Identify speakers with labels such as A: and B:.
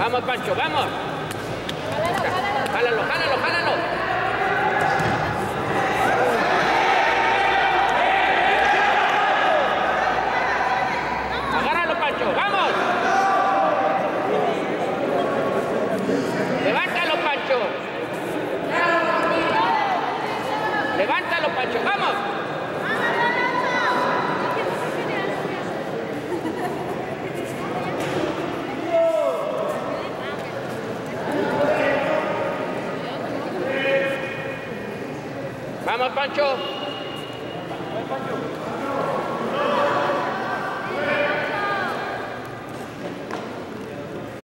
A: Vamos, Pancho, vamos. Jálalo, jálalo, jálalo. Agárralo, Pancho, vamos. Levántalo, Pancho. Levántalo, Pancho, vamos. Vamos, Pancho.